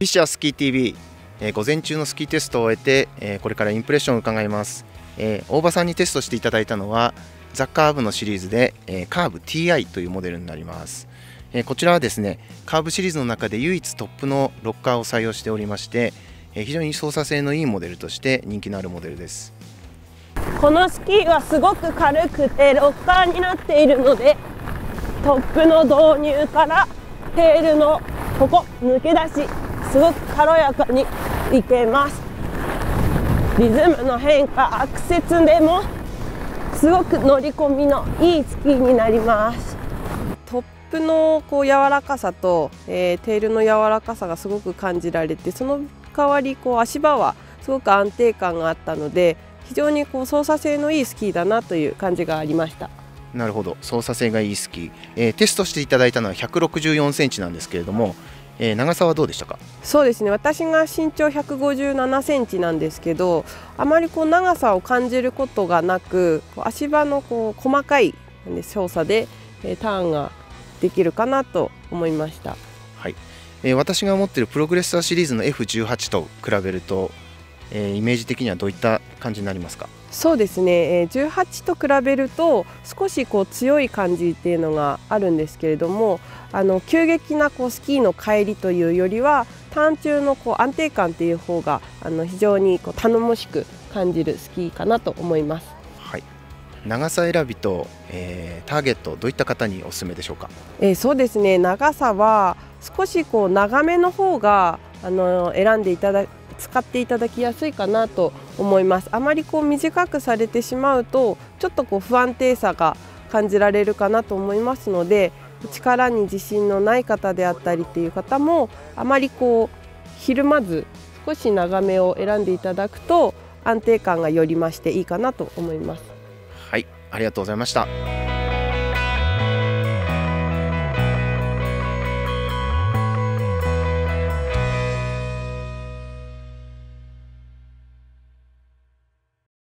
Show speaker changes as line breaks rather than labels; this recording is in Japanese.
フィッシャースキー TV、えー、午前中のスキーテストを終えて、えー、これからインプレッションを伺います、えー、大場さんにテストしていただいたのはザ・カーブのシリーズで、えー、カーブ TI というモデルになります、えー、こちらはですねカーブシリーズの中で唯一トップのロッカーを採用しておりまして、えー、非常に操作性のいいモデルとして人気のあるモデルです。
このスキーはすごく軽くてロッカーになっているのでトップの導入からテールのここ抜け出しすごく軽やかにいけます。リズムの変化アクセスでもすごく乗り込みのいいスキーになります。トップのこう柔らかさと、えー、テールの柔らかさがすごく感じられてその代わりこう足場はすごく安定感があったので非常にこう操作性のいいスキーだなという感じがありました。
なるほど。操作性がいいスキー、えー、テストしていただいたのは164センチなんですけれどもえー、長さはどうでしたか？
そうですね。私が身長157センチなんですけどあまりこう長さを感じることがなく足場のこう細かい操作で、えー、ターンができるかなと思いました。
はい、えー、私が持っているプログレッサーシリーズの F18 と比べると、えー、イメージ的にはどういった感じになりますか？
そうですね、えー、18と比べると少しこう強い感じっていうのがあるんですけれどもあの急激なこうスキーの帰りというよりはターン中のこう安定感っていう方があの非常にこう頼もしく感じるスキーかなと思います。
はい、長さ選びと、えー、ターゲットどういった方におすすめでしょうか？
えー、そうですね長さは少しこう長めの方があの選んでいただ使っていただきやすいかなと思います。あまりこう短くされてしまうとちょっとこう不安定さが感じられるかなと思いますので力に自信のない方であったりっていう方もあまりこうひるまず少し長めを選んでいただくと安定感がより増していいかなと思います。
はいありがとうございました。